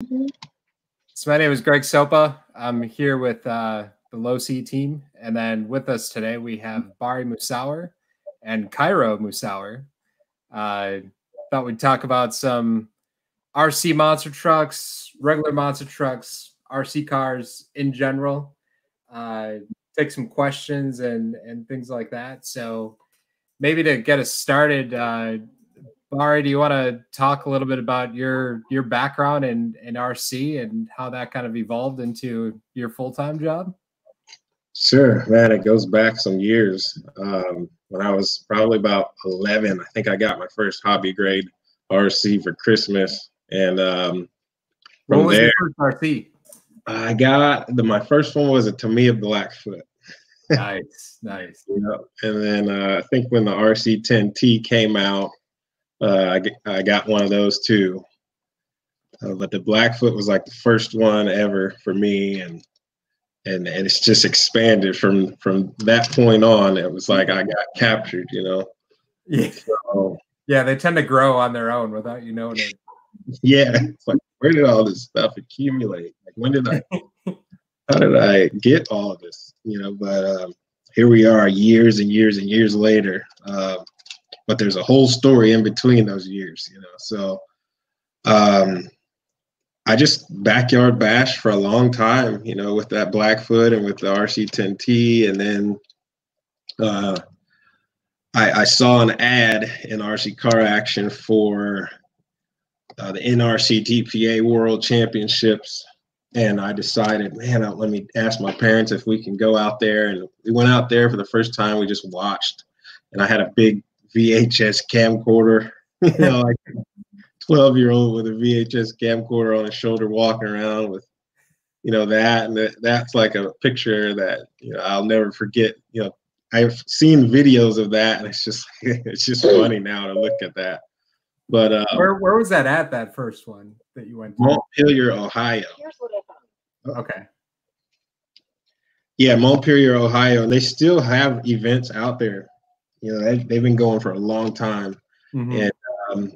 So my name is Greg Sopa. I'm here with uh, the Losi team, and then with us today we have Bari Musawwir and Cairo Musawwir. Uh, thought we'd talk about some RC monster trucks, regular monster trucks, RC cars in general. Uh, take some questions and and things like that. So maybe to get us started, uh, Bari, do you want to talk a little bit about your your background in in RC and how that kind of evolved into your full time job? Sure, man. It goes back some years. Um, when I was probably about 11, I think I got my first hobby grade RC for Christmas, and um, from what was there, the first RC? I got the my first one was a Tamiya Blackfoot. nice, nice. And then uh, I think when the RC10T came out, uh, I, I got one of those too. Uh, but the Blackfoot was like the first one ever for me, and and and it's just expanded from from that point on. It was like I got captured, you know. Yeah. So, yeah, they tend to grow on their own without you knowing it. Yeah, it's like where did all this stuff accumulate? Like when did I? how did I get all of this? You know, but um, here we are, years and years and years later. Uh, but there's a whole story in between those years, you know. So um, I just backyard bashed for a long time, you know, with that Blackfoot and with the RC10T, and then uh, I, I, saw an ad in RC Car Action for uh, the NRC DPA World Championships, and I decided, man, I'll, let me ask my parents if we can go out there. And we went out there for the first time. We just watched, and I had a big VHS camcorder, you know, like 12 year old with a VHS camcorder on his shoulder walking around with, you know, that. And that, that's like a picture that, you know, I'll never forget. You know, I've seen videos of that and it's just, it's just funny now to look at that. But uh, where, where was that at that first one that you went to? Montpelier, Ohio. Here's what I found. Okay. Yeah, Montpelier, Ohio. And they still have events out there you know, they, have been going for a long time, mm-hmm. and um,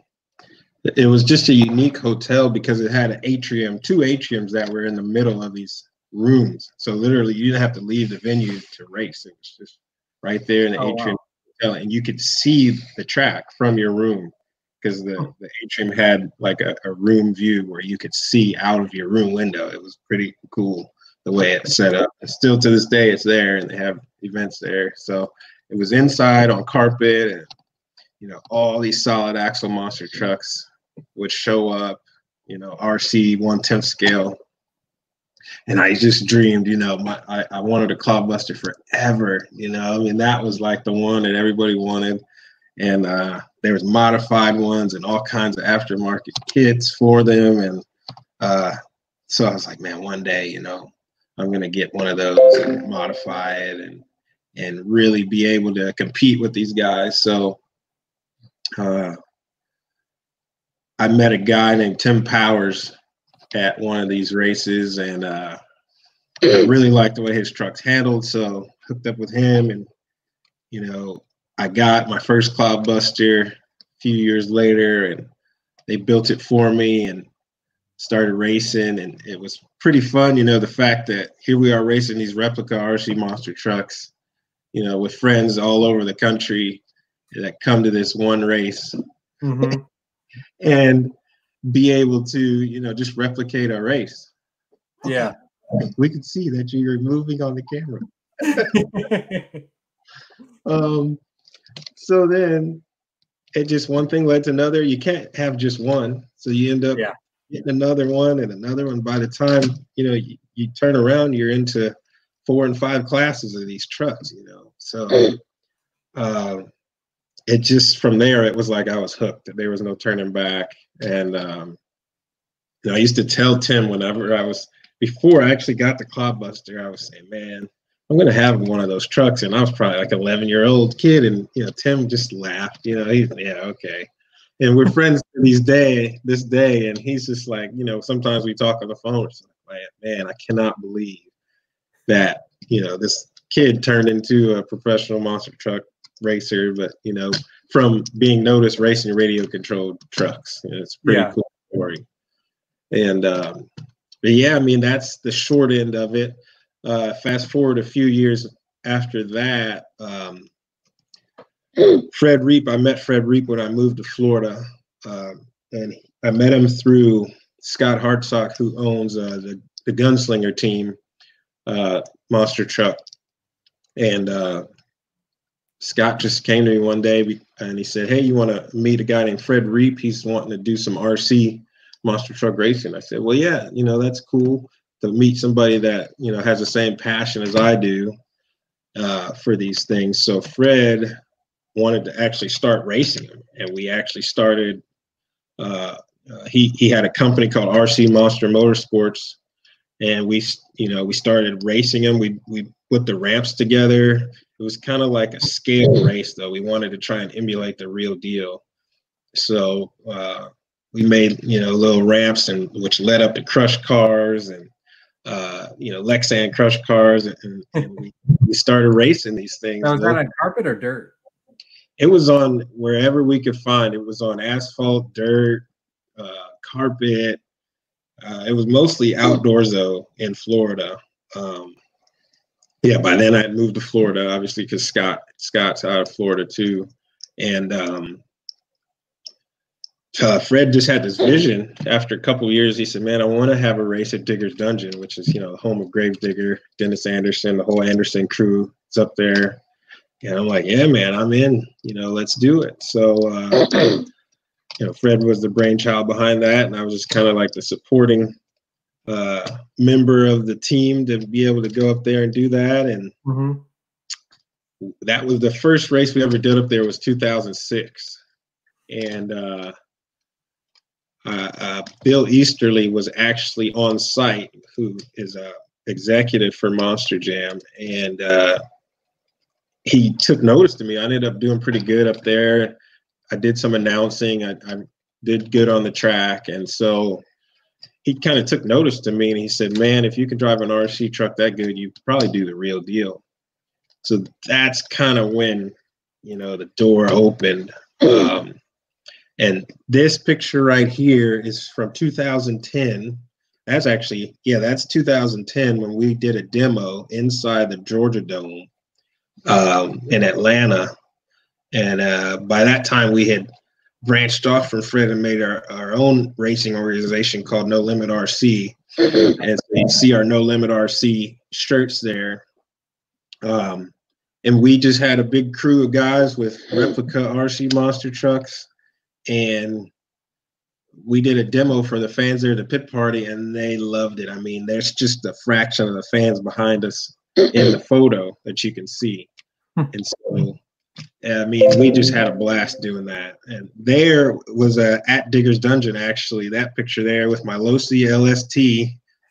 it was just a unique hotel because it had an atrium, two atriums that were in the middle of these rooms. So literally, you didn't have to leave the venue to race. It was just right there in the oh, atrium, wow. and you could see the track from your room because the, the atrium had like a, a, room view where you could see out of your room window. It was pretty cool the way it's set up. And still to this day, it's there, and they have events there. So it was inside on carpet and you know all these solid axle monster trucks would show up you know rc 110 scale. And i just dreamed you know my, I, I wanted a clodbuster forever you know i mean that was like the one that everybody wanted. And uh, there was modified ones and all kinds of aftermarket kits for them. And uh, so i was like man one day you know i'm to get one of those and modify it and and really be able to compete with these guys. So uh, I met a guy named Tim Powers at one of these races, and uh, I really liked the way his truck's handled. So hooked up with him, and you know, I got my first Clodbuster a few years later, and they built it for me and started racing, and it was pretty fun. You know, the fact that here we are racing these replica RC monster trucks you know, with friends all over the country that come to this one race mm-hmm. and be able to, you know, just replicate our race. Yeah. We could see that you're moving on the camera. um, so then it just one thing led to another. You can't have just one. So you end up yeah. getting another one and another one. By the time, you know, you, you turn around, you're into four and five classes of these trucks, you know. So uh, it just from there, it was like I was hooked. There was no turning back. And um, you know, I used to tell Tim whenever I was before I actually got the Clodbuster, I was saying, man, I'm gonna have one of those trucks. And I was probably like 11 year old kid, and you know, Tim just laughed. You know, he's yeah, okay. And we're friends to this day, this day, and he's just like, you know, sometimes we talk on the phone. Like, man, I cannot believe that you know this kid turned into a professional monster truck racer, but you know from being noticed racing radio controlled trucks. it's pretty yeah. cool story. And um, but yeah, I mean that's the short end of it. Uh, fast forward a few years after that, um, Fred Reap. I met Fred Reap when I moved to Florida, um, and I met him through Scott Hartsock, who owns uh, the the Gunslinger team, uh, Monster Truck, and uh, Scott just came to me one day and he said, "Hey, you want to meet a guy named Fred Reap? He's wanting to do some RC monster truck racing." I said, "Well, yeah, you know that's cool to meet somebody that you know has the same passion as I do uh, for these things." So Fred wanted to actually start racing and we actually started. Uh, uh, he he had a company called RC Monster Motorsports, and we you know we started racing them. We we put the ramps together it was kind of like a scale race, though. We wanted to try and emulate the real deal. So uh, we made, you know, little ramps and which led up to crush cars and, uh, you know, Lexan crush cars. And, and we, we started racing these things. Now, was that on carpet or dirt? It was on wherever we could find. It was on asphalt, dirt, uh, carpet. Uh, it was mostly outdoors though in Florida. Um, yeah, by then I had moved to Florida, obviously, because Scott Scott's out of Florida too, and um, uh, Fred just had this vision. After a couple years, he said, "Man, I want to have a race at Digger's Dungeon, which is you know the home of Gravedigger, Dennis Anderson, the whole Anderson crew. It's up there." And I'm like, "Yeah, man, I'm in. You know, let's do it." So, uh, you know, Fred was the brainchild behind that, and I was just kind of like the supporting uh, member of the team to be able to go up there and do that. And mm-hmm. that was the first race we ever did up there was 2006. And uh, uh, uh, Bill Easterly was actually on site, who is a executive for Monster Jam, and uh, he took notice to me. I ended up doing pretty good up there. I did some announcing. I, I did good on the track, and so he kind of took notice to me and he said, "Man, if you can drive an RC truck that good, you probably do the real deal." So that's kind of when you know the door opened. Um, and this picture right here is from 2010. That's actually yeah, that's 2010 when we did a demo inside the Georgia Dome um, in Atlanta. And uh, by that time, we had branched off from Fred and made our, our own racing organization called No Limit RC. Mm-hmm. and so you see our No Limit RC shirts there. Um, and we just had a big crew of guys with replica RC monster trucks. And we did a demo for the fans there at the pit party, and they loved it. I mean, there's just a fraction of the fans behind us in the mm-hmm. photo that you can see. Hmm. and so I mean, we just had a blast doing that. And there was a at Digger's Dungeon actually. That picture there with my Losi LST,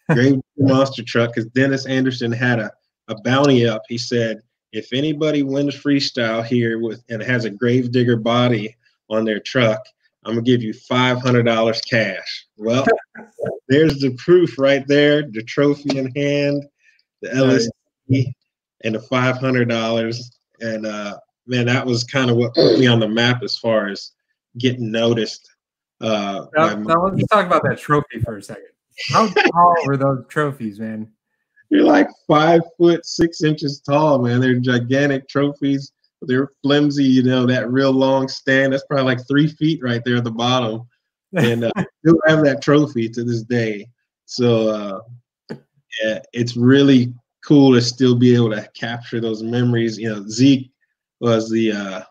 Grave Monster Truck, because Dennis Anderson had a, a bounty up. He said, if anybody wins freestyle here with and has a Gravedigger body on their truck, I'm gonna give you five hundred dollars cash. Well, there's the proof right there, the trophy in hand, the LST, and the five hundred dollars. And uh, man, that was kind of what put me on the map as far as getting noticed. Uh, now, now let's talk about that trophy for a second. How tall were those trophies, man? They're like five foot six inches tall, man. They're gigantic trophies. They're flimsy, you know, that real long stand. That's probably like three feet right there at the bottom. And uh, still have that trophy to this day. So uh, yeah, it's really cool to still be able to capture those memories. You know, Zeke was the uh,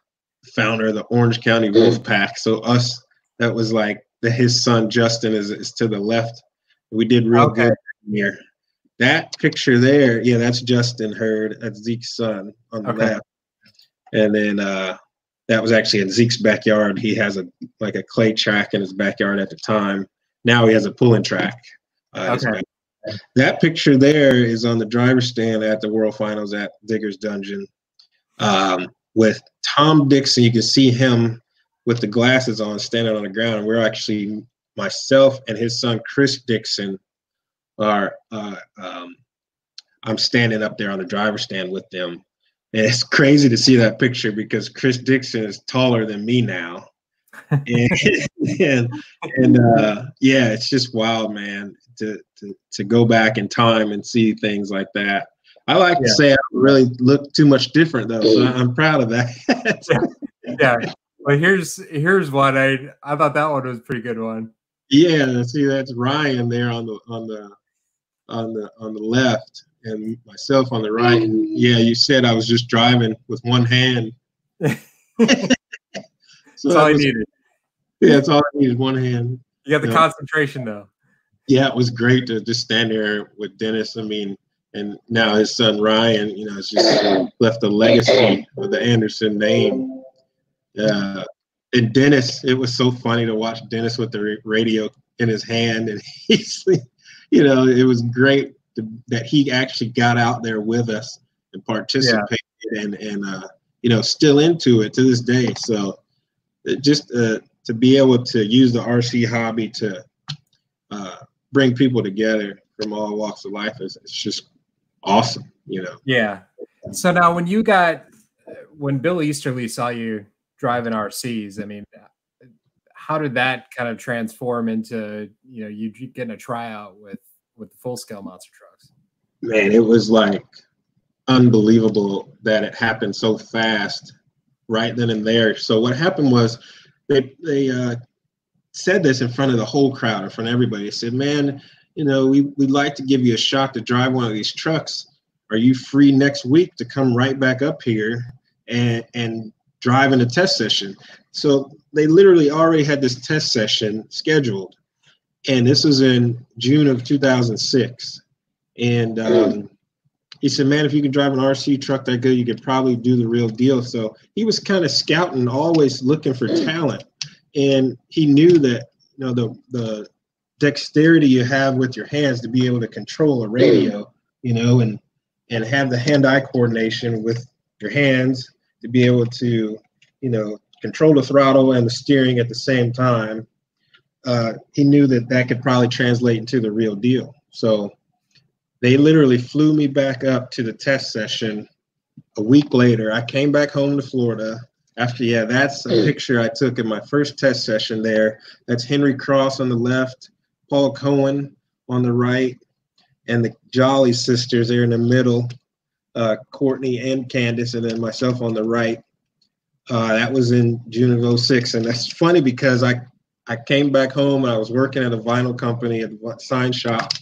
founder of the Orange County Wolf Pack. So us, that was like the, his son Justin is, is to the left. We did real okay. good here. That picture there, yeah, that's Justin Hurd. That's Zeke's son on the okay. left. And then uh, that was actually in Zeke's backyard. He has a like a clay track in his backyard at the time. Now he has a pulling track. Uh, okay. That picture there is on the driver's stand at the World Finals at Digger's Dungeon. Um, with Tom Dixon. You can see him with the glasses on, standing on the ground. And we're actually myself and his son Chris Dixon are. Uh, um, I'm standing up there on the driver's stand with them, and it's crazy to see that picture because Chris Dixon is taller than me now, and and, and uh, yeah, it's just wild, man. To, to to go back in time and see things like that. I like yeah. to say I don't really look too much different though, so I'm proud of that. yeah. Well, here's here's one I I thought that one was a pretty good one. Yeah, see that's Ryan there on the on the on the on the left and myself on the right. And yeah, you said I was just driving with one hand. so that's all I needed. Yeah, that's all I needed, one hand. You got the concentration though. Yeah, it was great to just stand there with Dennis. I mean, and now his son Ryan, you know, has just left a legacy of the Anderson name. Uh, and Dennis, it was so funny to watch Dennis with the radio in his hand, and he's, you know, it was great to, that he actually got out there with us and participated, yeah. and and uh, you know, still into it to this day. So, just uh, to be able to use the RC hobby to uh, bring people together from all walks of life is it's just awesome, you know. Yeah. So now, when you got when Bill Easterly saw you driving RCs, I mean, how did that kind of transform into you know you getting a tryout with with the full scale monster trucks? Man, it was like unbelievable that it happened so fast, right then and there. So what happened was they they uh, said this in front of the whole crowd, in front of everybody. They said, "Man, you know, we, we'd like to give you a shot to drive one of these trucks. Are you free next week to come right back up here and and drive in a test session?" So they literally already had this test session scheduled, and this was in June of 2006. And um, he said, "Man, if you can drive an RC truck that good, you could probably do the real deal." So he was kind of scouting, always looking for talent, and he knew that you know the the dexterity you have with your hands to be able to control a radio, you know, and and have the hand-eye coordination with your hands to be able to, you know, control the throttle and the steering at the same time. Uh, he knew that that could probably translate into the real deal. So they literally flew me back up to the test session a week later. I came back home to Florida. After, yeah, that's a picture I took in my first test session there. That's Henry Cross on the left, Paul Cohen on the right, and the Jolly sisters there in the middle, uh, Courtney and Candace, and then myself on the right. Uh, that was in June of 06. And that's funny because I, I came back home and I was working at a vinyl company at a sign shop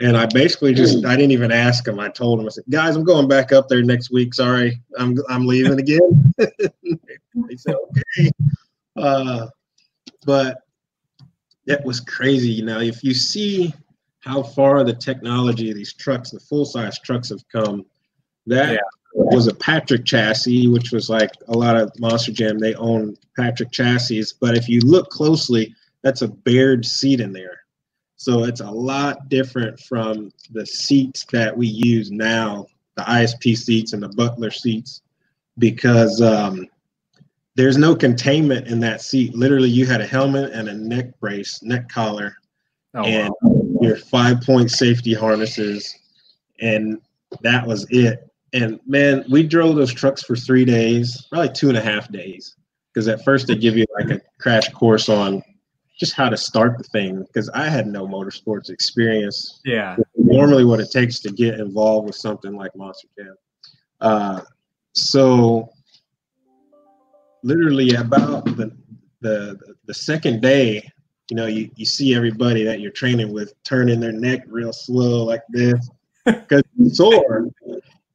and I basically just I didn't even ask him. I told him I said, "Guys, I'm going back up there next week. Sorry, I'm I'm leaving again." they said, "Okay," uh, but it was crazy. Now, if you see how far the technology of these trucks, the full size trucks, have come, that yeah. was a Patrick chassis, which was like a lot of Monster Jam. They own Patrick chassis, but if you look closely, that's a Baird seat in there so it's a lot different from the seats that we use now, the ISP seats and the Butler seats, because um, there's no containment in that seat. Literally, you had a helmet and a neck brace, neck collar, oh, and wow. your five point safety harnesses, and that was it. And man, we drove those trucks for three days, probably two and a half days, because at first they give you like a crash course on just how to start the thing because I had no motorsports experience. Yeah. Normally, what it takes to get involved with something like Monster Jam. Uh, so, literally, about the, the the second day, you know, you, you see everybody that you're training with turning their neck real slow like this because it's sore.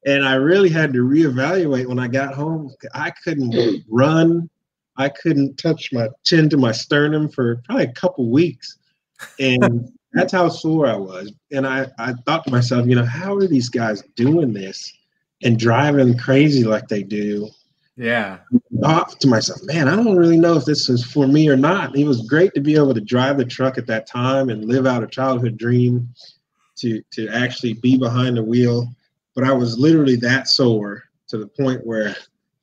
And I really had to reevaluate when I got home. I couldn't run I couldn't touch my chin to my sternum for probably a couple weeks. And that's how sore I was. And I, I thought to myself, you know, how are these guys doing this and driving crazy like they do? Yeah. Thought to myself, man, I don't really know if this is for me or not. It was great to be able to drive the truck at that time and live out a childhood dream to to actually be behind the wheel. But I was literally that sore to the point where I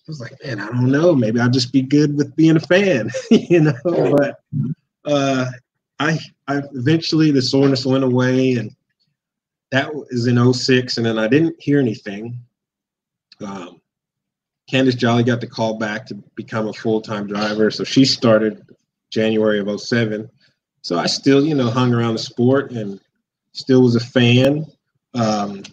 was like, man, I don't know. Maybe I'll just be good with being a fan, you know. But uh, I, I eventually the soreness went away, and that was in 06. And then I didn't hear anything. Um, Candace Jolly got the call back to become a full time driver. So she started January of 07. So I still, you know, hung around the sport and still was a fan. Um,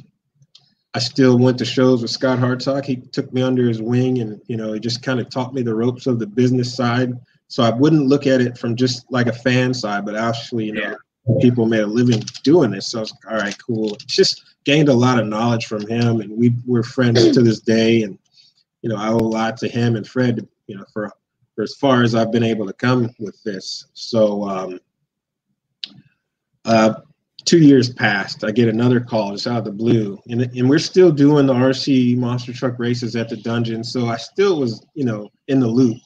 I still went to shows with Scott Hartsock. He took me under his wing and, you know, he just kind of taught me the ropes of the business side. So I wouldn't look at it from just like a fan side, but actually, you know, yeah. people made a living doing this. So I was like, all right, cool. Just gained a lot of knowledge from him and we we're friends to this day. And, you know, I owe a lot to him and Fred, you know, for, for as far as I've been able to come with this. So, um, uh, two years passed. I get another call just out of the blue, and and we're still doing the RC monster truck races at the dungeon. So I still was, you know, in the loop.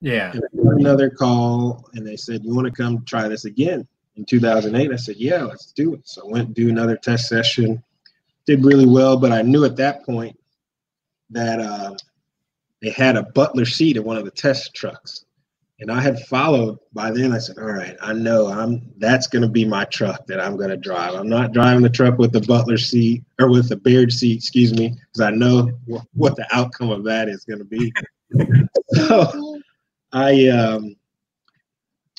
Yeah. another call, and they said, "You want to come try this again?" In 2008, I said, "Yeah, let's do it." So I went and do another test session. Did really well, but I knew at that point that uh, they had a butler seat in one of the test trucks and I had followed by then. I said, "All right, I know I'm. That's going to be my truck that I'm going to drive. I'm not driving the truck with the butler seat or with the Baird seat, excuse me, because I know what the outcome of that is going to be." so I um,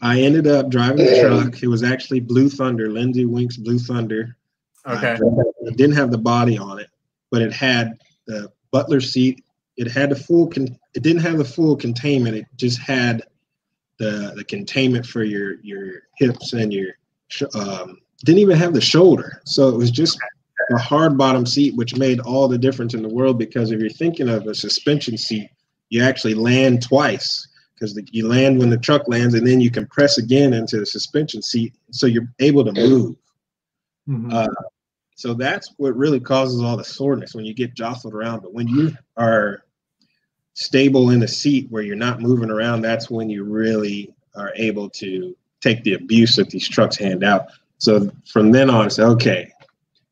I ended up driving the truck. It was actually Blue Thunder, Lindsey Weenk's Blue Thunder. Okay. it didn't have the body on it, but it had the butler seat. It had the full. Con- it didn't have the full containment. It just had the the containment for your your hips and your um, didn't even have the shoulder. So it was just a hard bottom seat, which made all the difference in the world. Because if you're thinking of a suspension seat, you actually land twice because you land when the truck lands, and then you can press again into the suspension seat, so you're able to move. Mm-hmm. Uh, so that's what really causes all the soreness when you get jostled around. But when you are stable in a seat where you're not moving around, that's when you really are able to take the abuse that these trucks hand out. So from then on, it's okay,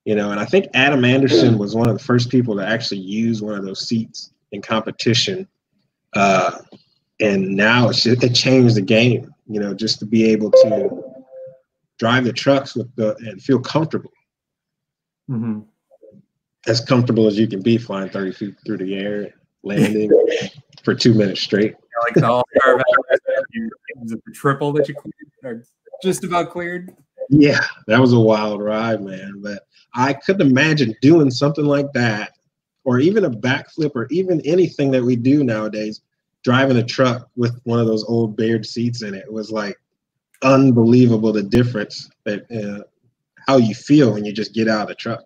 you know. And I think Adam Anderson was one of the first people to actually use one of those seats in competition. Uh, and now it's just, it changed the game, you know, just to be able to drive the trucks with the and feel comfortable. Mm-hmm. As comfortable as you can be flying 30 feet through the air landing for two minutes straight. like the all star was the triple that you cleared or just about cleared? Yeah, that was a wild ride, man. But I couldn't imagine doing something like that, or even a backflip, or even anything that we do nowadays. Driving a truck with one of those old Baird seats in it, it was like unbelievable the difference that uh, how you feel when you just get out of the truck.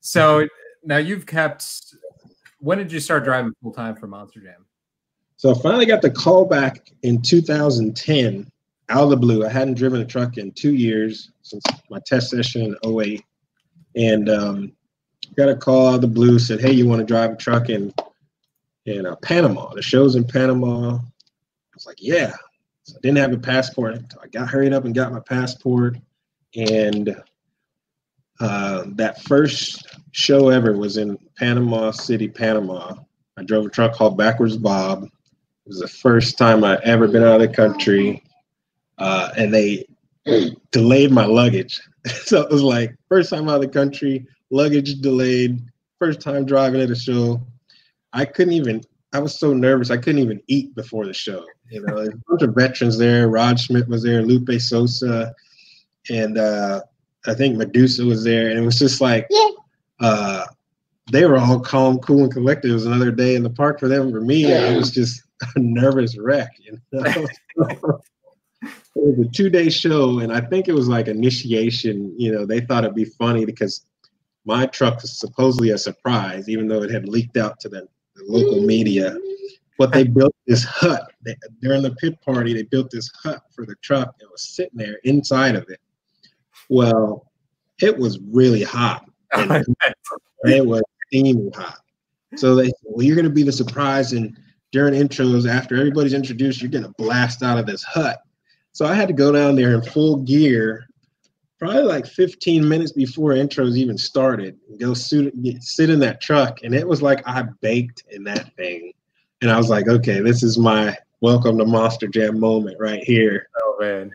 So now you've kept. When did you start driving full time for Monster Jam? So I finally got the call back in 2010 out of the blue. I hadn't driven a truck in two years since my test session in 08. And um, got a call out of the blue, said, Hey, you want to drive a truck in in uh, Panama? The show's in Panama. I was like, Yeah. So I didn't have a passport. I got hurried up and got my passport. And uh, that first show ever was in Panama City, Panama. I drove a truck called Backwards Bob. It was the first time I'd ever been out of the country. Uh, and they delayed my luggage. so it was like first time out of the country, luggage delayed, first time driving at a show. I couldn't even, I was so nervous, I couldn't even eat before the show. You know, a bunch of veterans there. Rod Schmidt was there, Lupe Soza, and uh, I think Medusa was there, and it was just like yeah. uh, they were all calm, cool, and collected. It was another day in the park for them. For me, yeah. I was just a nervous wreck. You know? it was a two-day show, and I think it was like initiation. You know, they thought it'd be funny because my truck was supposedly a surprise, even though it had leaked out to the, the local media. But they built this hut they, during the pit party. They built this hut for the truck that was sitting there inside of it well, it was really hot. it was steamy hot. So they said, well, you're going to be the surprise. And during intros, after everybody's introduced, you're going to blast out of this hut. So I had to go down there in full gear, probably like 15 minutes before intros even started, and go sit, sit in that truck. And it was like I baked in that thing. And I was like, okay, this is my welcome to Monster Jam moment right here. Man,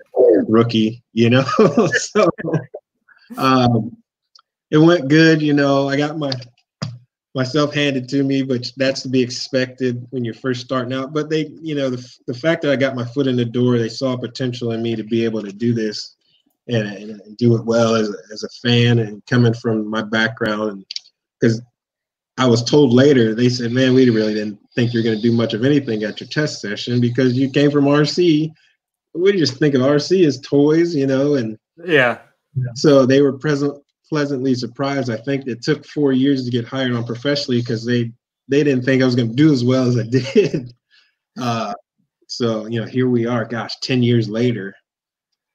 rookie, you know. so um, it went good, you know. I got my myself handed to me, but that's to be expected when you're first starting out. But they, you know, the, the fact that I got my foot in the door, they saw potential in me to be able to do this and, and do it well as a, as a fan and coming from my background. Because I was told later, they said, man, we really didn't think you're going to do much of anything at your test session because you came from RC. We just think of RC as toys, you know, and yeah. So they were present pleasantly surprised. I think it took four years to get hired on professionally because they they didn't think I was going to do as well as I did. Uh, so you know, here we are. Gosh, ten years later,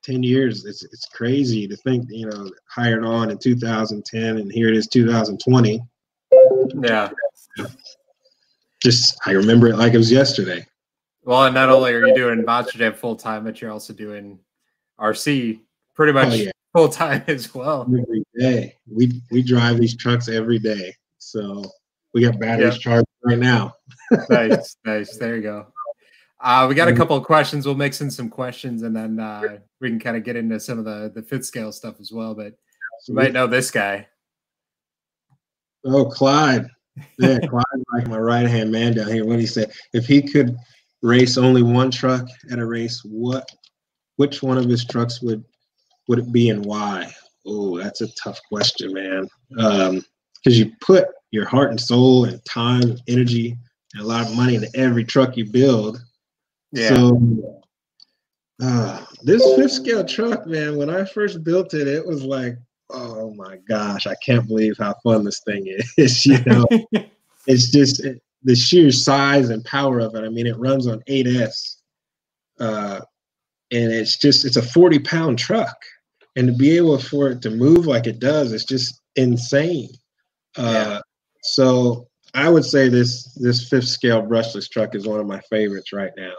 ten years. It's it's crazy to think. You know, hired on in 2010, and here it is 2020. Yeah. Just I remember it like it was yesterday. Well, and not only are you doing Monster full time, but you're also doing RC pretty much oh, yeah full time as well. Every day. We we drive these trucks every day. So we got batteries yep. charged right now. nice, nice. There you go. Uh, we got a couple of questions. We'll mix in some questions and then uh, we can kind of get into some of the the fifth scale stuff as well. But you might know this guy. Oh, Clyde. Yeah, Clyde, like my right hand man down here. What he said, if he could race only one truck at a race, what, which one of his trucks would would it be and why? Oh, that's a tough question, man. Um, because um, you put your heart and soul and time, energy, and a lot of money into every truck you build. Yeah. So uh, this fifth scale truck, man, when I first built it, it was like, oh my gosh, I can't believe how fun this thing is. you know, it's just it, the sheer size and power of it. I mean, it runs on 8S. Uh, and it's just it's a 40 pound truck and to be able for it to move like it does it's just insane uh, yeah. so i would say this this fifth scale brushless truck is one of my favorites right now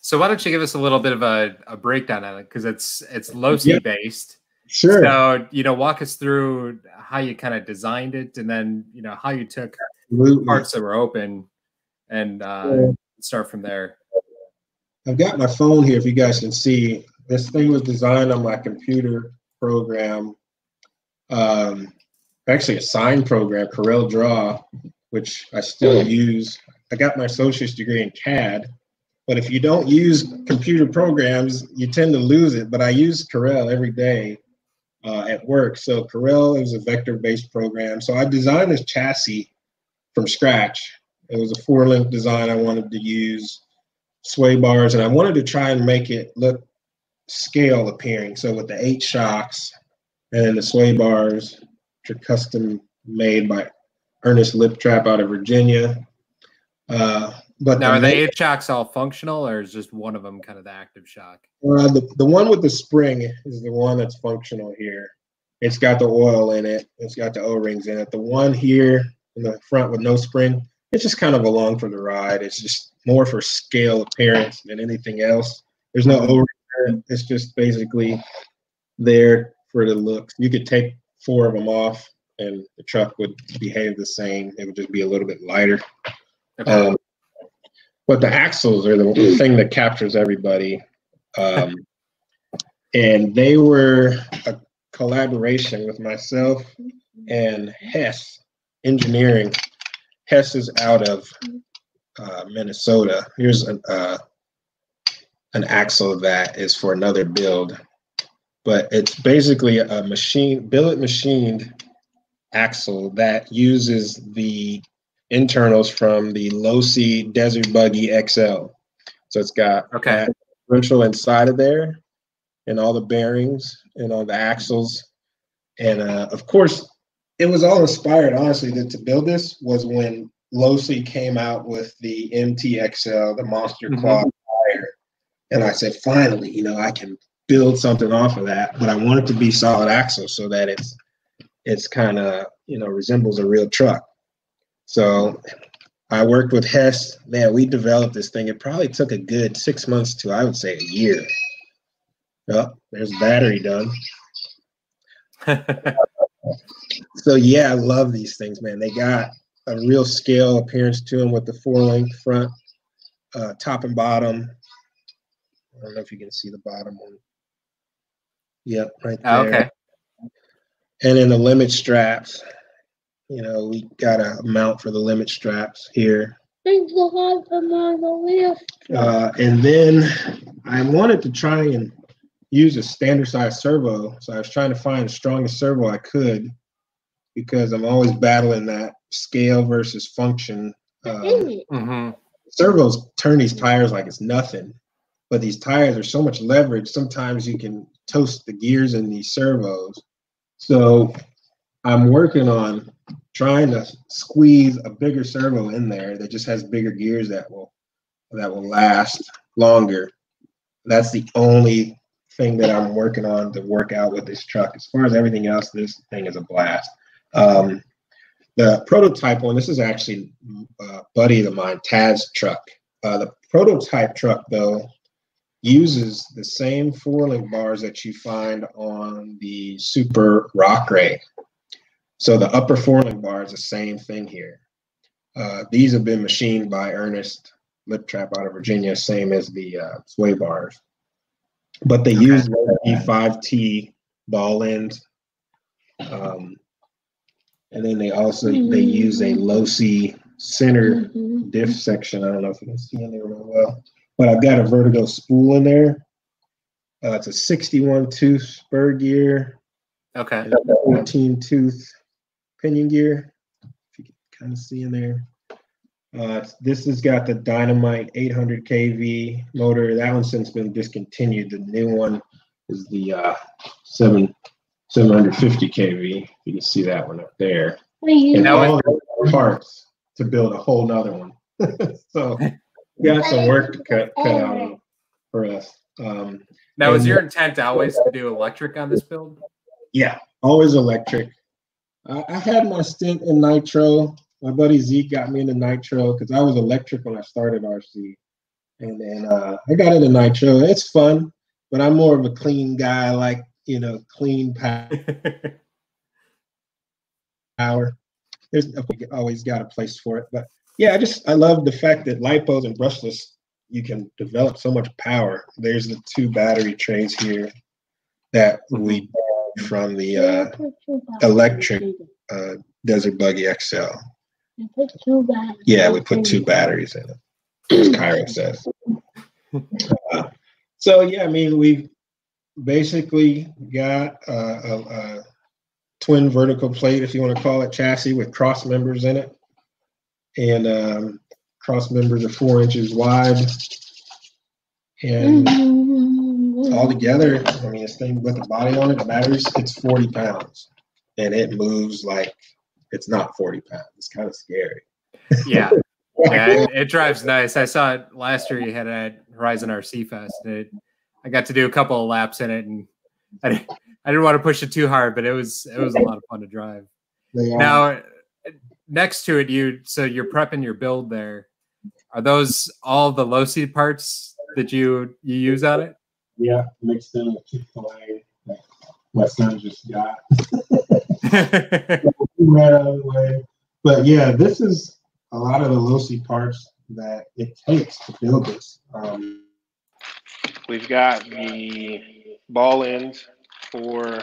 so why don't you give us a little bit of a, a breakdown on it because it's it's Losi yeah. based sure so you know walk us through how you kind of designed it and then you know how you took Absolutely. parts that were open and uh, yeah. start from there i've got my phone here if you guys can see this thing was designed on my computer program, um, actually a sign program, Corel Draw, which I still use. I got my associate's degree in CAD, but if you don't use computer programs, you tend to lose it. But I use Corel every day uh, at work. So Corel is a vector-based program. So I designed this chassis from scratch. It was a four-link design I wanted to use sway bars, and I wanted to try and make it look scale appearing. So with the eight shocks and then the sway bars, which are custom made by Ernest Liptrap out of Virginia. Uh, but now, the are the eight shocks all functional, or is just one of them kind of the active shock? Uh, the, the one with the spring is the one that's functional here. It's got the oil in it. It's got the O-rings in it. The one here in the front with no spring, it's just kind of along for the ride. It's just more for scale appearance than anything else. There's no O-ring it's just basically there for the looks. You could take four of them off, and the truck would behave the same. It would just be a little bit lighter. Okay. Um, but the axles are the, the thing that captures everybody. Um, and they were a collaboration with myself and Hess Engineering. Hess is out of uh, Minnesota. Here's a, uh, an axle that is for another build, but it's basically a machine billet machined axle that uses the internals from the Losi Desert Buggy XL. So it's got okay differential inside of there, and all the bearings and all the axles, and uh, of course, it was all inspired. Honestly, that to build this was when Losi came out with the MTXL, the Monster mm-hmm. Claw and I said, finally, you know, I can build something off of that, but I want it to be solid axle so that it's it's kind of you know resembles a real truck. So I worked with Hess. Man, we developed this thing. It probably took a good six months to I would say a year. Oh, there's battery done. so yeah, I love these things, man. They got a real scale appearance to them with the four link front, uh, top and bottom, I don't know if you can see the bottom one. Yep, right oh, there. okay. And then the limit straps. You know, we got a mount for the limit straps here. Uh, and then I wanted to try and use a standard size servo. So I was trying to find the strongest servo I could because I'm always battling that scale versus function. Um, mm-hmm. Servos turn these tires like it's nothing, but these tires are so much leverage. Sometimes you can toast the gears in these servos. So I'm working on trying to squeeze a bigger servo in there that just has bigger gears that will that will last longer. That's the only thing that I'm working on to work out with this truck. As far as everything else, this thing is a blast. Um, the prototype one, this is actually a uh, buddy of mine, Taz truck. Uh, the prototype truck, though, uses the same four link bars that you find on the Super Rock Rey. So the upper four link bar is the same thing here. Uh, these have been machined by Ernest Liptrap out of Virginia, same as the uh, sway bars. But they okay. use the E5T ball ends. Um, and then they also mm-hmm. they use a Losi center mm-hmm. diff section. I don't know if you can see in there real well, but I've got a vertigo spool in there. Uh, it's a 61 tooth spur gear. Okay. 14 tooth pinion gear. If you can kind of see in there. Uh, this has got the Dynamite 800 kV motor. That one's since been discontinued. The new one is the uh, 7 750 kV. You can see that one up there. And all the parts to build a whole nother one. so we got some work to cut, cut out for us. Um, now, is your intent always to do electric on this build? Yeah, always electric. I, I had my stint in nitro. My buddy Zeke got me into nitro because I was electric when I started RC, and then uh, I got into nitro. It's fun, but I'm more of a clean guy. I like you know, clean power. There's always got a place for it, but yeah, I just I love the fact that lipos and brushless you can develop so much power. There's the two battery trays here that we from the uh, electric uh, Desert Buggy XL. Yeah, we put two batteries in it, as Cairo says. Uh, so yeah, I mean we've basically got a, a, a, twin vertical plate, if you want to call it, chassis with cross members in it. And um, cross members are four inches wide. And all together, I mean, this thing with the body on it, the batteries, it's 40 pounds. And it moves like it's not 40 pounds. It's kind of scary. Yeah. yeah, it, it, drives nice. I saw it last year. You had it at Horizon RC Fest. It I got to do a couple of laps in it, and I didn't, I didn't want to push it too hard, but it was it was a lot of fun to drive. Yeah. Now, next to it, you so you're prepping your build there. Are those all the Losi parts that you you use on it? Yeah, mixed in with Chick Fil A. My son just got. right out of the way. but yeah, this is a lot of the Losi parts that it takes to build this. Um, We've got the ball ends for,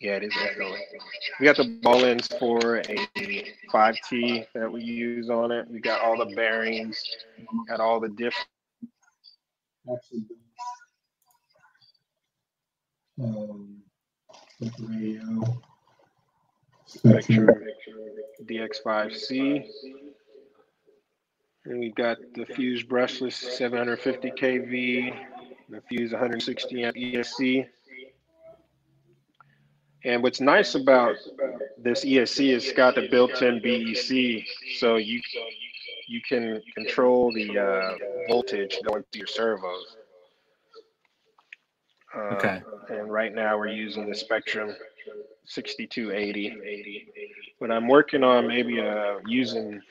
yeah, it is echoing. We got the ball ends for a 5T that we use on it. We got all the bearings, got all the diff. Um, radio. Spektrum DX5C. And we've got the Fuze brushless 750 kV, the Fuze 160 amp ESC. And what's nice about this ESC is it's got the built-in BEC, so you you can control the uh, voltage going through your servos. Uh, okay. And right now we're using the Spektrum 6280, but I'm working on maybe uh, using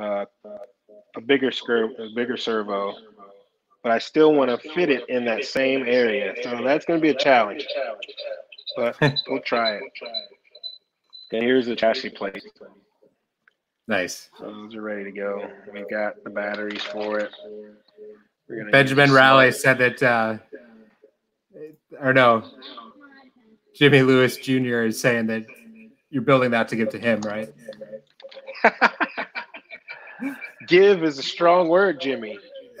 uh, a bigger skirt, a bigger servo, but I still want to fit it in that same area. So that's going to be a challenge, but we'll try it. And here's the chassis plate. Nice. So those are ready to go. We got the batteries for it. Benjamin Rowley said that, uh, or no, Jimmy Lewis Jr. is saying that you're building that to give to him, right? give is a strong word, Jimmy.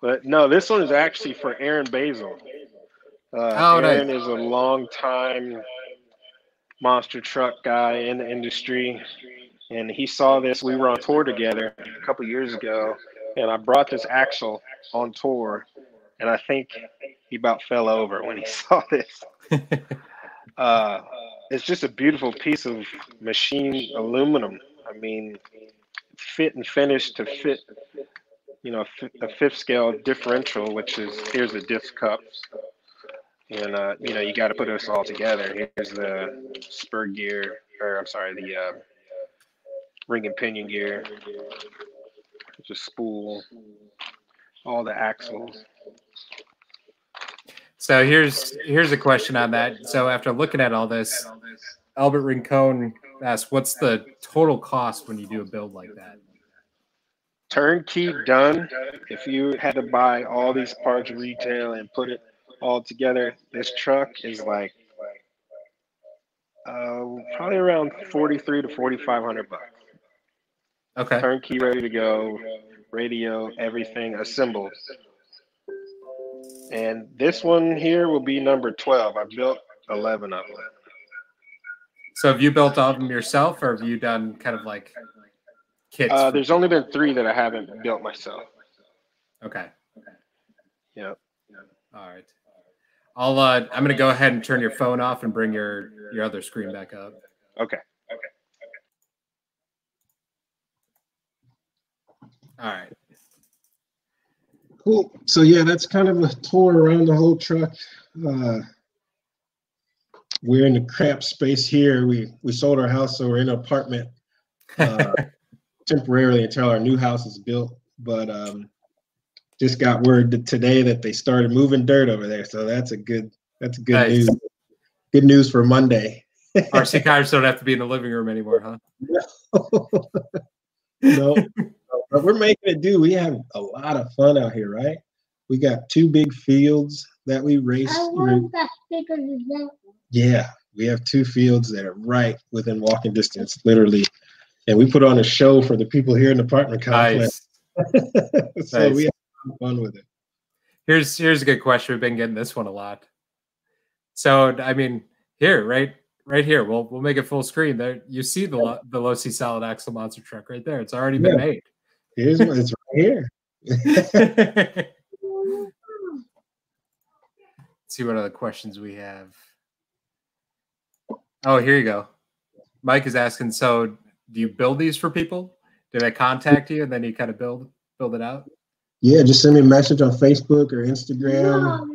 but no, this one is actually for Aaron Basil. Uh, oh, Aaron nice. is a long time monster truck guy in the industry, and he saw this. We were on tour together a couple years ago, and I brought this axle on tour, and I think he about fell over when he saw this. uh, it's just a beautiful piece of machine aluminum. I mean, fit and finish to fit, you know, a fifth scale differential, which is here's the diff cups. And, uh, you know, you got to put this all together. Here's the spur gear, or I'm sorry, the uh, ring and pinion gear, just spool, all the axles. So here's here's a question on that. So after looking at all this, Albert Rincon asks, "What's the total cost when you do a build like that?" Turnkey done. If you had to buy all these parts retail and put it all together, this truck is like uh, probably around forty-three to forty-five hundred bucks. Okay. Turnkey, ready to go, radio, everything assembled. And this one here will be number 12. I built 11 of them. So have you built all of them yourself or have you done kind of like kits? Uh, there's only been three that I haven't built myself. Okay. Yep. All right. I'll uh, I'm gonna go ahead and turn your phone off and bring your your other screen back up. Okay. Okay. All right. Cool. So yeah, that's kind of a tour around the whole truck. Uh, we're in the cramped space here. We we sold our house, so we're in an apartment uh, temporarily until our new house is built. But um, just got word today that they started moving dirt over there, so that's a good that's good nice. news. Good news for Monday. RC cars don't have to be in the living room anymore, huh? no. no but we're making it do. We have a lot of fun out here, right? We got two big fields that we race. Yeah, we have two fields that are right within walking distance, literally. And we put on a show for the people here in the apartment complex. Nice. so nice. we have fun with it. Here's here's a good question. We've been getting this one a lot. So I mean, here, right, right here, we'll we'll make it full screen. There, you see the the Losi Solid Axle Monster Truck right there. It's already been yeah. made. Here's one. It's right here. see what other questions we have. Oh, here you go. Mike is asking. So, do you build these for people? Do they contact you and then you kind of build build it out? Yeah, just send me a message on Facebook or Instagram,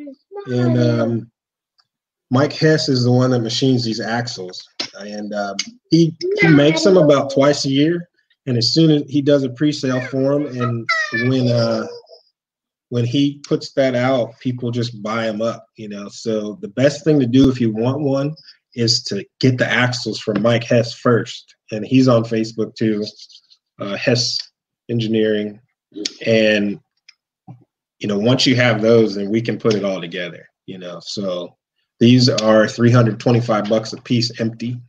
and um, Mike Hess is the one that machines these axles, and um, he he makes them about twice a year. And as soon as he does a pre-sale for them, and when uh, when he puts that out, people just buy them up. You know, so the best thing to do if you want one is to get the axles from Mike Hess first, and he's on Facebook too, uh, Hess Engineering, and you know once you have those, then we can put it all together. You know, so these are 325 bucks a piece empty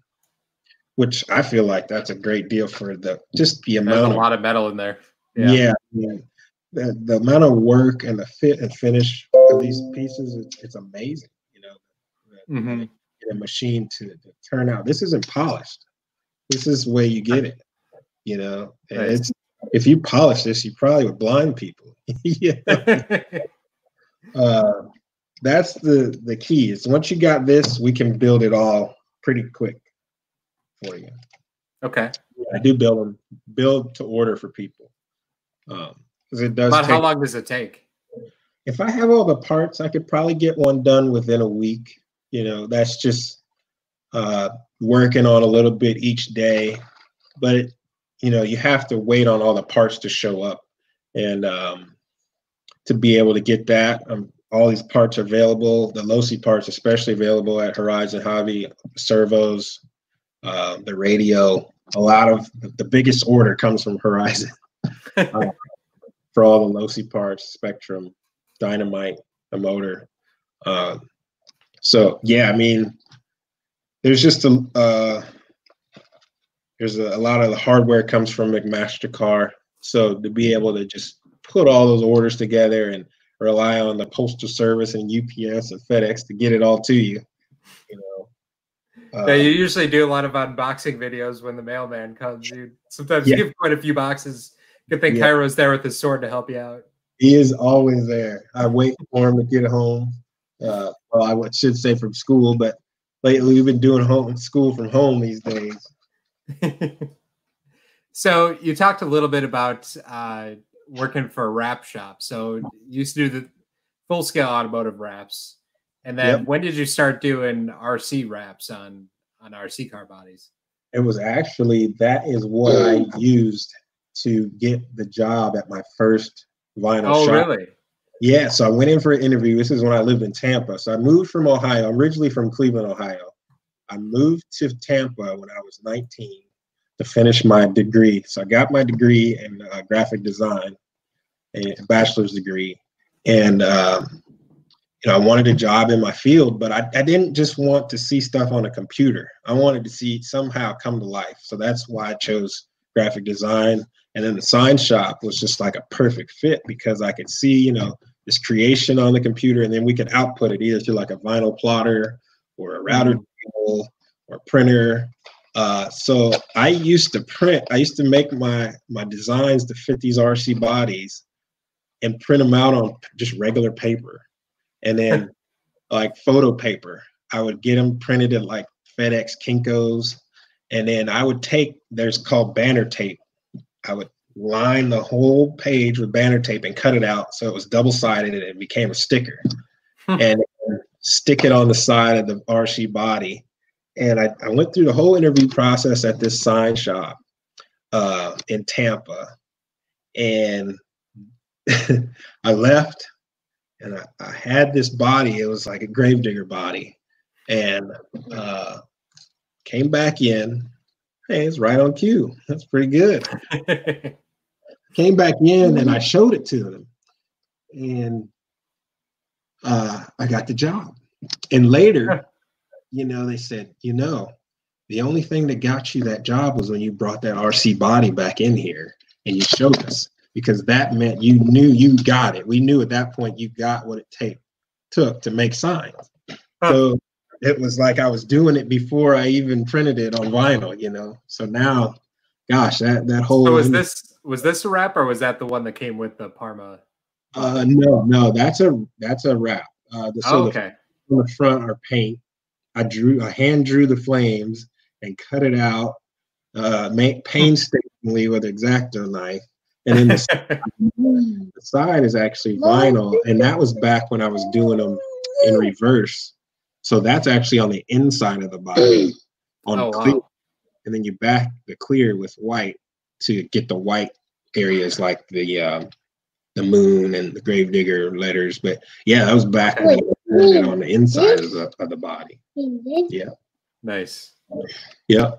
which I feel like that's a great deal for the just the amount. There's a lot of metal in there. Yeah, yeah, yeah. The, the amount of work and the fit and finish of these pieces, it's, it's amazing. You know, the, mm-hmm. the machine to, to, turn out. This isn't polished. This is where you get it. You know, and right. it's if you polish this, you probably would blind people. yeah. uh, that's the the key. Is once you got this, we can build it all pretty quick for you. Okay. I do build them, build to order for people. Um, because it does. Take, how long does it take? If I have all the parts, I could probably get one done within a week. You know, that's just uh, working on a little bit each day. But you know, you have to wait on all the parts to show up, and um, to be able to get that. Um, all these parts are available. The Losi parts, especially available at Horizon Hobby, servos, uh, the radio. A lot of the biggest order comes from Horizon uh, for all the Losi parts, Spektrum, Dynamite, the motor. Uh, So yeah, I mean, there's just a uh, there's a, a lot of the hardware comes from McMaster-Carr. So to be able to just put all those orders together and rely on the postal service and UPS and FedEx to get it all to you, you know. Uh, yeah, you usually do a lot of unboxing videos when the mailman comes. You sometimes yeah. give quite a few boxes. Good thing yeah. Cairo's there with his sword to help you out. He is always there. I wait for him to get home. Uh, well, I should say from school, but lately we've been doing home school from home these days. so you talked a little bit about uh, working for a wrap shop. So you used to do the full scale automotive wraps, and then yep. when did you start doing RC wraps on on RC car bodies? It was actually that is what I used to get the job at my first vinyl oh, shop. really? Yeah, so I went in for an interview. This is when I lived in Tampa. So I moved from Ohio. I'm originally from Cleveland, Ohio. I moved to Tampa when I was 19 to finish my degree. So I got my degree in uh, graphic design, a bachelor's degree, and um, you know I wanted a job in my field, but I, I didn't just want to see stuff on a computer. I wanted to see somehow come to life. So that's why I chose graphic design. And then the sign shop was just like a perfect fit because I could see, you know, this creation on the computer, and then we could output it either through like a vinyl plotter or a router mm-hmm. table or printer. Uh, so I used to print. I used to make my my designs to fit these RC bodies, and print them out on just regular paper, and then like photo paper. I would get them printed at like FedEx Kinkos, and then I would take. There's called banner tape I would line the whole page with banner tape and cut it out so it was double sided and it became a sticker hmm. and stick it on the side of the RC body. And I, I went through the whole interview process at this sign shop uh, in Tampa. And I left and I, I, had this body. It was like a gravedigger body. And uh, came back in Hey, it's right on cue. That's pretty good. Came back in and I showed it to them. And uh, I got the job. And later, you know, they said, you know, the only thing that got you that job was when you brought that RC body back in here and you showed us because that meant you knew you got it. We knew at that point you got what it take, took to make signs. Huh. So it was like I was doing it before I even printed it on vinyl, you know. So now, gosh, that that whole. So was this was this a wrap or was that the one that came with the Parma? Uh, no, no, that's a that's a wrap. Uh, the, so oh, okay. The, on the front are paint. I drew, I hand drew the flames and cut it out, uh, make painstakingly with exacto knife. And then the, side, the side is actually vinyl, and that was back when I was doing them in reverse. So that's actually on the inside of the body on oh, clear. Wow. And then you back the clear with white to get the white areas like the um, the moon and the gravedigger letters. But yeah, that was back on the inside of the of the body. Yeah. Nice. Yeah.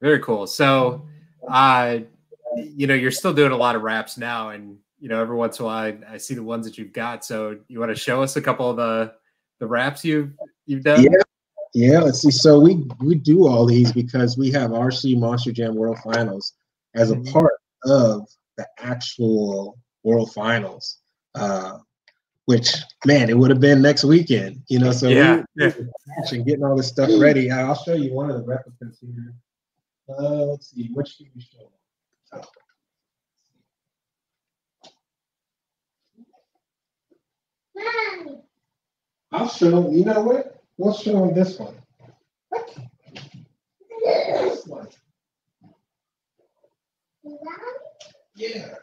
Very cool. So uh you know, you're still doing a lot of wraps now and you know, every once in a while I, I see the ones that you've got. So you want to show us a couple of the the wraps you've you've done? Yeah. Yeah, let's see. So we we do all these because we have RC Monster Jam World Finals as a mm-hmm. part of the actual World Finals. Uh, which man, it would have been next weekend, you know. So yeah, we, yeah. getting all this stuff ready. I'll show you one of the replicas here. Uh, let's see, what should we show? Oh. I'll show You know what? We'll show him this one. This one. Yeah.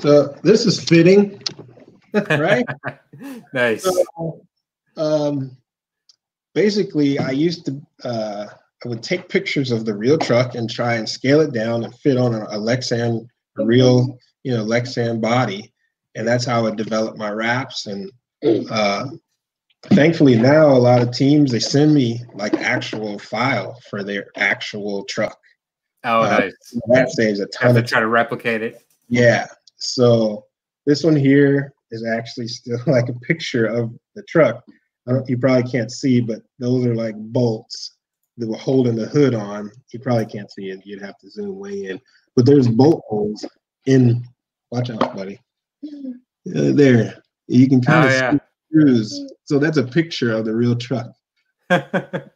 So this is fitting, right? nice. So, um, basically, I used to uh, I would take pictures of the real truck and try and scale it down and fit on an a Lexan, a real, you know, Lexan body. And that's how I develop my wraps. And uh, thankfully now a lot of teams, they send me like actual file for their actual truck. Oh, uh, nice. That saves a ton Have of try to replicate it. Yeah. So this one here is actually still like a picture of the truck. you probably can't see, but those are like bolts that were holding the hood on. You probably can't see it. You'd have to zoom way in. But there's bolt holes in. Watch out, buddy. Uh, there. You can kind oh, of yeah. see screws. So that's a picture of the real truck. and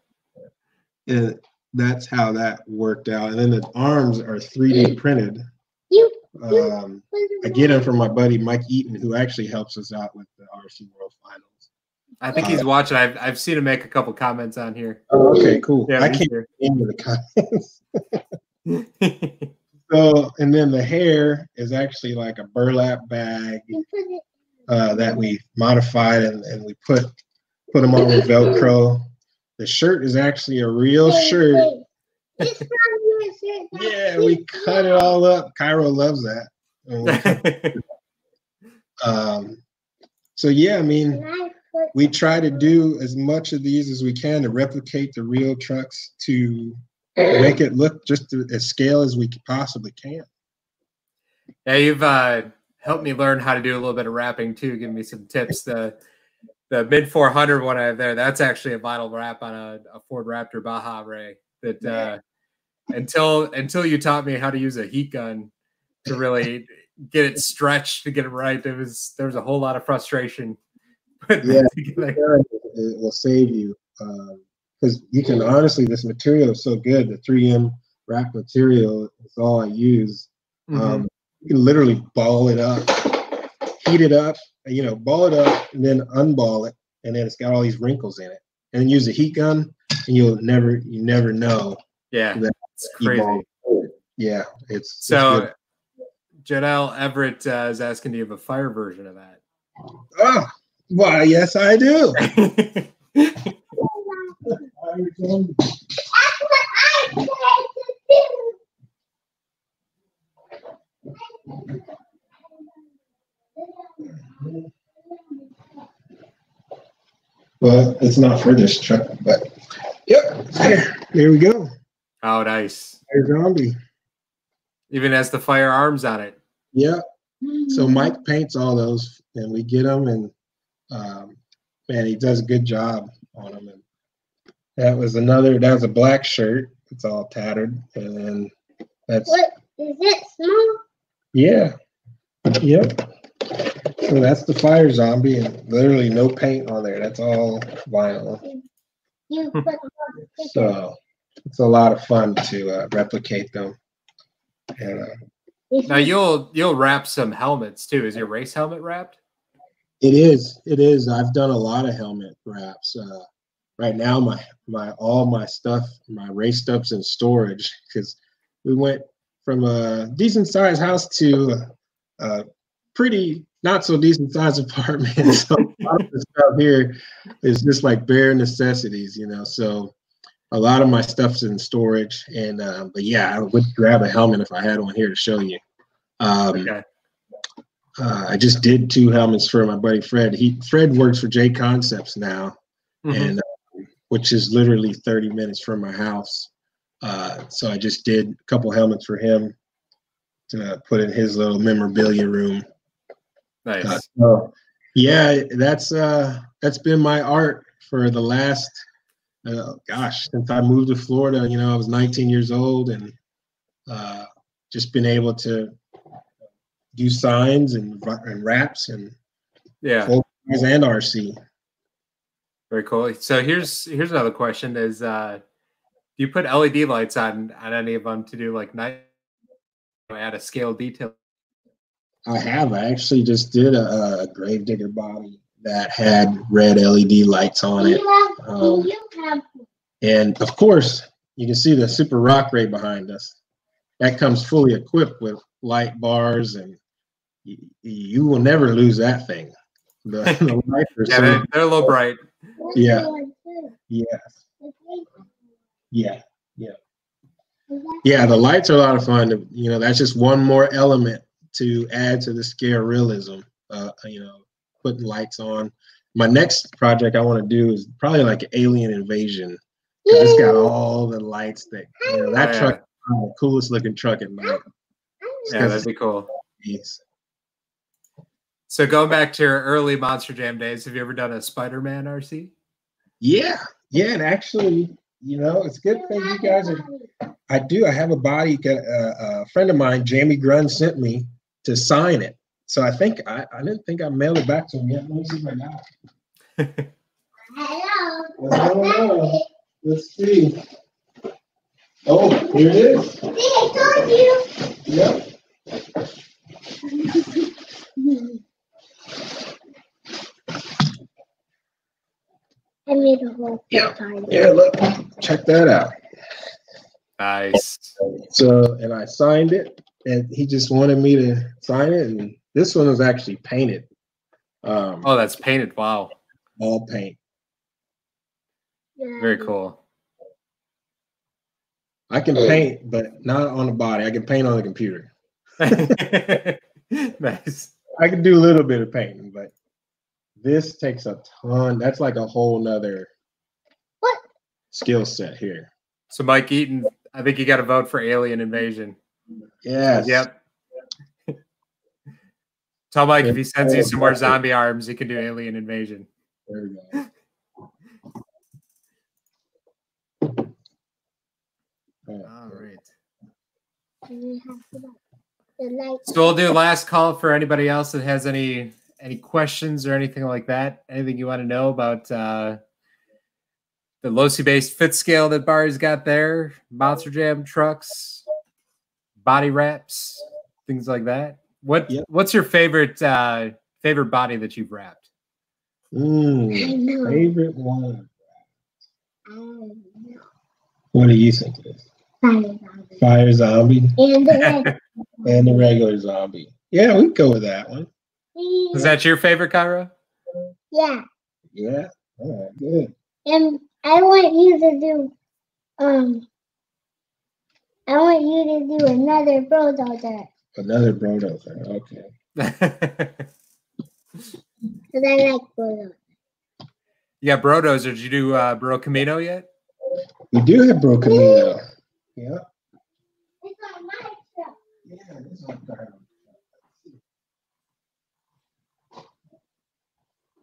that's how that worked out. And then the arms are 3D printed. Um, I get them from my buddy Mike Eaton, who actually helps us out with the RC World Finals. I think he's uh, watching. I've I've seen him make a couple comments on here. Oh, okay, cool. Yeah, I can't get into the comments. so, and then the hair is actually like a burlap bag uh, that we modified and, and we put put them on with Velcro. The shirt is actually a real shirt. yeah, we cut it all up. Cairo loves that. um, so yeah, I mean, we try to do as much of these as we can to replicate the real trucks to make it look just as scale as we possibly can. Yeah, you've uh, helped me learn how to do a little bit of wrapping too. Give me some tips. The the mid 400 one I have there, that's actually a vinyl wrap on a, a Ford Raptor Baja Rey. That uh, until until you taught me how to use a heat gun to really get it stretched to get it right, there was there was a whole lot of frustration. yeah, it will save you because you can honestly, this material is so good. The 3M wrap material is all I use. Mm-hmm. Um, you can literally ball it up, heat it up, you know, ball it up, and then unball it, and then it's got all these wrinkles in it. And then use a heat gun, and you'll never, you never know. Yeah, it's crazy. Yeah, it's so. Janelle Everett uh, is asking, do you have a fire version of that? Oh, why, yes, I do. Well, it's not for this truck, but yep, there, there we go. Oh, nice. Fire zombie. Even has the firearms on it. Yep. So Mike paints all those, and we get them, and um, man, he does a good job on them. And that was another. That was a black shirt. It's all tattered, and then that's. What is it? Small. Yeah. Yep. So that's the fire zombie, and literally no paint on there. That's all vinyl. so it's a lot of fun to uh, replicate them. And, uh, now you'll you'll wrap some helmets too. Is your race helmet wrapped? It is. It is. I've done a lot of helmet wraps. Uh, right now, my my all my stuff, my race stuff's in storage because we went from a decent sized house to a pretty not so decent sized apartment. so a lot of the stuff here is just like bare necessities, you know. So a lot of my stuff's in storage, and uh, but yeah, I would grab a helmet if I had one here to show you. Um, okay. Uh, I just did two helmets for my buddy Fred. He Fred works for JConcepts now, mm-hmm. and uh, which is literally 30 minutes from my house. Uh, so I just did a couple helmets for him to put in his little memorabilia room. Nice. Uh, so, yeah, that's uh, that's been my art for the last uh, gosh since I moved to Florida. You know, I was 19 years old and uh, just been able to do signs and, and wraps and yeah, and RC. Very cool. So here's here's another question: Is uh, do you put LED lights on on any of them to do like night add a scale detail? I have. I actually just did a, a Gravedigger body that had red LED lights on it. Um, and of course, you can see the Super Rock Rey behind us. That comes fully equipped with light bars, and you, you will never lose that thing. The, the yeah, they're, they're a little bright. Yeah. Yes. Yeah. Yeah. Yeah, the lights are a lot of fun. You know, that's just one more element to add to the scare realism. Uh, you know, putting lights on. My next project I want to do is probably like alien invasion. It's got all the lights that you know that oh, truck, the coolest looking truck at night. Yeah, that'd be cool. Yes. So going back to your early Monster Jam days, have you ever done a Spider-Man RC? Yeah, yeah, and actually, you know, it's a good thing you guys are. I do. I have a body. A, a friend of mine, Jamie Grun, sent me to sign it. So I think I, I didn't think I mailed it back to him yet. Let me see right now. Hello. Let's see. Oh, here it is. See, I told you. Yep. I made a whole Yeah. time. Yeah, look, check that out. Nice. So, and I signed it, and he just wanted me to sign it. And this one was actually painted, um, Oh, that's painted. Wow. all paint. Yeah. Very cool. I can paint, but not on the body. I can paint on the computer. nice. I can do a little bit of painting, but this takes a ton. That's like a whole nother What? skill set here. So Mike Eaton, I think you got to vote for Alien Invasion. Yes. Yep. Tell Mike if he sends you some more zombie arms, he can do Alien Invasion. There we go. All right. We have to look. The light. So we'll do last call for anybody else that has any any questions or anything like that. Anything you want to know about uh, the Losi based fit scale that Bari's got there, Monster Jam trucks, body wraps, things like that. What Yep. what's your favorite uh, favorite body that you've wrapped? I Mm, favorite one. I know. What do you think it is? Fire zombie. Fire zombie And the red. and the regular zombie. Yeah, we can go with that one. Is that your favorite, Cairo? Yeah. Yeah. All right, good. And I want you to do um I want you to do another bulldozer. Another bulldozer. Okay. Because I like bulldozers. yeah, Brodozer. Did you do uh, Bro Camino yet? We do have Bro Camino. Yeah. It's on my truck. Yeah, this one kind of-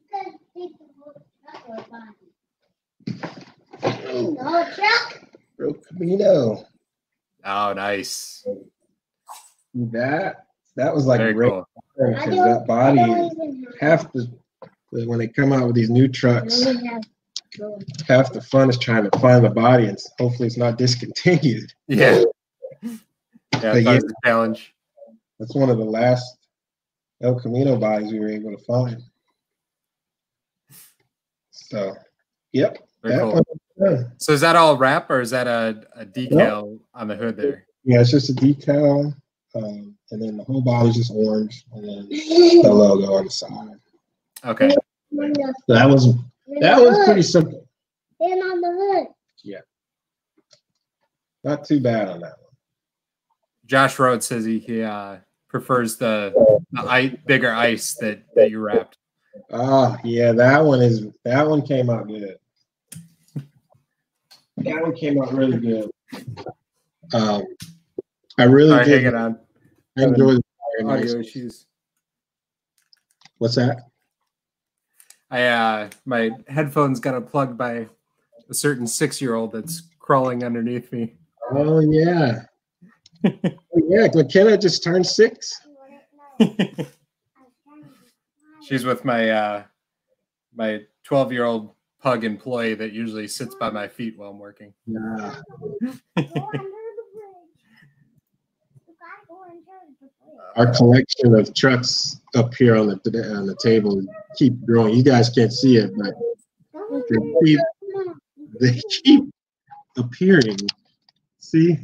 Because it's the whole truck or body. The whole truck? Bro Camino. Oh, nice. That that was like Very cool. I because don't, that body don't even have, half the when they come out with these new trucks, don't have those. half the fun is trying to find the body and hopefully it's not discontinued. Yeah. Yeah, a challenge. That's one of the last El Camino bodies we were able to find. So, yep. Cool. So is that all wrap or is that a, a decal on the hood there? Yeah, it's just a decal, um, and then the whole body's just orange, and then the logo on the side. Okay. So that was that was pretty simple. And on the hood. Yeah. Not too bad on that one. Josh Rhodes says he, he uh, prefers the, the I, bigger ice that, that you wrapped. Ah, yeah, that one is that one came out good. That one came out really good. Um, I really Sorry, did hang it on. enjoy the Audio nice. issues. What's that? I uh my headphones got unplugged by a certain six year old that's crawling underneath me. Oh yeah, Oh, yeah. McKenna just turned six. She's with my uh my 12 year old pug employee that usually sits by my feet while I'm working. Yeah. Our collection of trucks up here on the on the table keep growing. You guys can't see it, but they keep they keep appearing. See?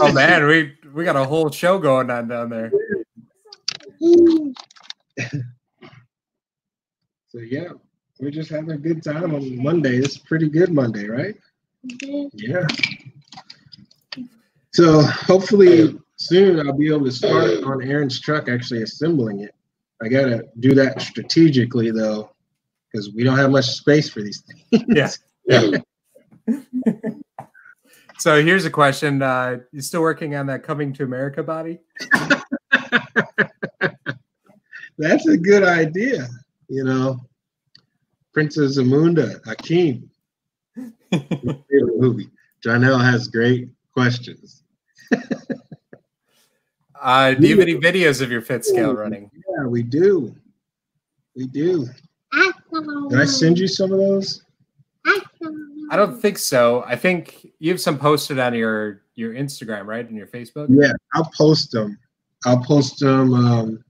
Oh man, we we got a whole show going on down there. So yeah, we're just having a good time on Monday. It's a pretty good Monday, right? Yeah. So hopefully soon I'll be able to start on Aaron's truck actually assembling it. I gotta do that strategically though, because we don't have much space for these things. Yeah. Yeah. So here's a question. Uh, you still working on that coming to America body? That's a good idea. You know, Princess Zamunda, Akeem. movie. Janelle has great questions. uh, do you have any videos of your fit scale running? Yeah, we do. We do. Did I send you some of those? I don't think so. I think you have some posted on your your Instagram, right, and your Facebook. Yeah, I'll post them. I'll post them um,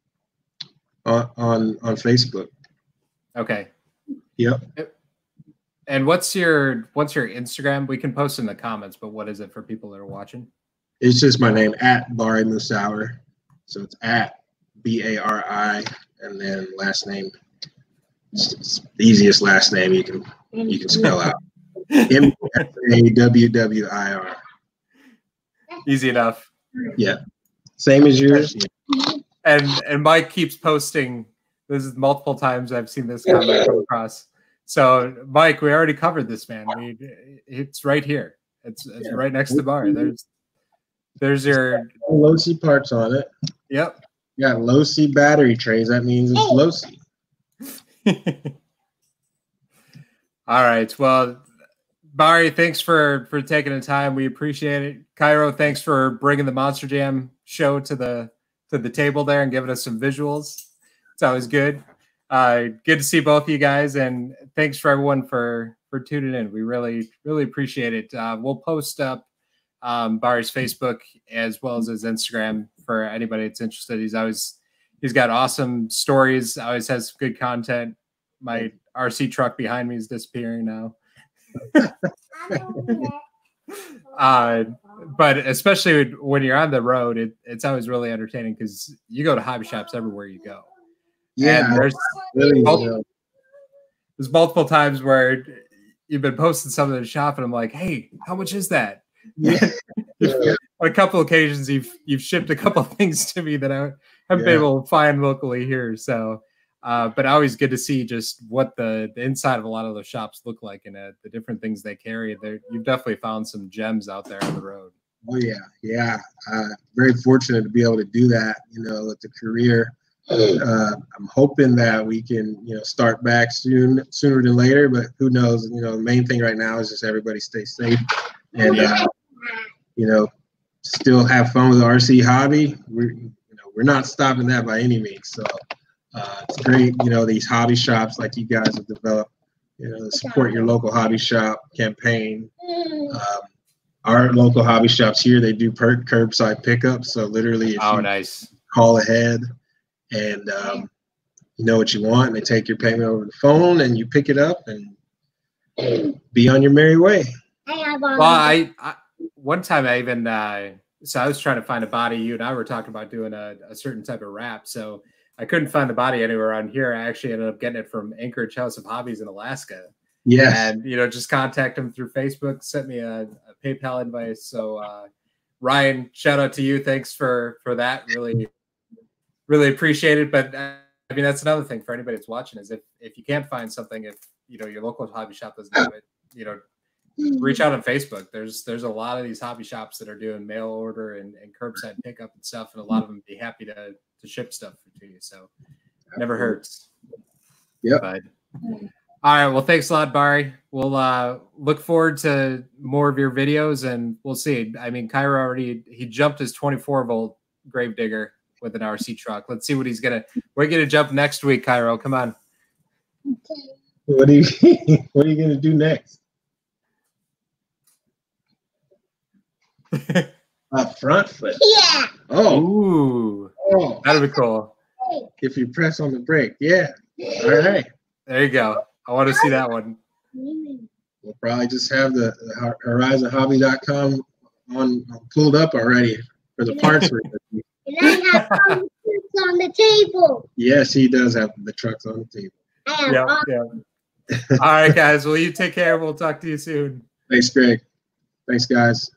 on on on Facebook. Okay. Yep. And what's your what's your Instagram? We can post in the comments, but what is it for people that are watching? It's just my name at Bari Musawwir. So it's at B A R I and then last name. It's the easiest last name you can you can spell out. M A W W I R. Easy enough. Yeah. Same as yours. And and Mike keeps posting. This is multiple times I've seen this comment come across. So Mike, we already covered this man. We it's right here. It's, it's yeah. right next to the bar. There's there's your Losi parts on it. Yep. You got Losi battery trays. That means it's Losi. All right. Well, Bari, thanks for for taking the time. We appreciate it. Cairo, thanks for bringing the Monster Jam show to the to the table there and giving us some visuals. It's always good. Uh, good to see both of you guys, and thanks for everyone for for tuning in. We really really appreciate it. Uh, we'll post up um, Bari's Facebook as well as his Instagram for anybody that's interested. He's always he's got awesome stories. Always has good content. My RC truck behind me is disappearing now. uh, but especially when you're on the road, it, it's always really entertaining because you go to hobby shops everywhere you go. Yeah, and there's really, multiple, there's multiple times where you've been posting something in the shop, and I'm like, "Hey, how much is that?" Yeah. On a couple occasions, you've you've shipped a couple things to me that I haven't yeah. been able to find locally here. So uh, but always good to see just what the, the inside of a lot of those shops look like and uh, the different things they carry. There, you've definitely found some gems out there on the road. Oh yeah, yeah. Uh, very fortunate to be able to do that. You know, with the career. Uh, I'm hoping that we can, you know, start back soon, sooner than later. But who knows? You know, the main thing right now is just everybody stay safe and, uh, you know, still have fun with the RC hobby. We're, you know, we're not stopping that by any means. So uh, it's great, you know, these hobby shops like you guys have developed, you know, support your local hobby shop campaign. Um, our local hobby shops here, they do per- curbside pickup. So literally, oh, nice. Call ahead and um, you know what you want, and they take your payment over the phone, and you pick it up and be on your merry way. Well, I, I one time I even uh, so I was trying to find a body. You and I were talking about doing a, a certain type of wrap. So I couldn't find the body anywhere around here. I actually ended up getting it from Anchorage House of Hobbies in Alaska. Yeah. And, you know, just contact them through Facebook, sent me a, a PayPal invite. So, uh, Ryan, shout out to you. Thanks for, for that. Really, really appreciate it. But uh, I mean, that's another thing for anybody that's watching is if, if you can't find something, if, you know, your local hobby shop doesn't have it, you know, reach out on Facebook. There's there's a lot of these hobby shops that are doing mail order and, and curbside pickup and stuff, and a lot of them be happy to to ship stuff to you. So never hurts. Yeah. But all right. Well, thanks a lot, Bari. We'll uh, look forward to more of your videos, and we'll see. I mean, Cairo already he jumped his 24 volt Gravedigger with an RC truck. Let's see what he's gonna. We're gonna jump next week, Cairo. Come on. Okay. What are you What are you gonna do next? A front flip. Yeah. Oh. Ooh. Oh. That'd be cool. If you press on the brake, yeah. All right. There you go. I want to see that one. We'll probably just have the horizonhobby.com on pulled up already for the parts. and I have trucks on the table. Yes, he does have the trucks on the table. Yeah, yeah. All right, guys. Well, you take care. We'll talk to you soon. Thanks, Greg. Thanks, guys.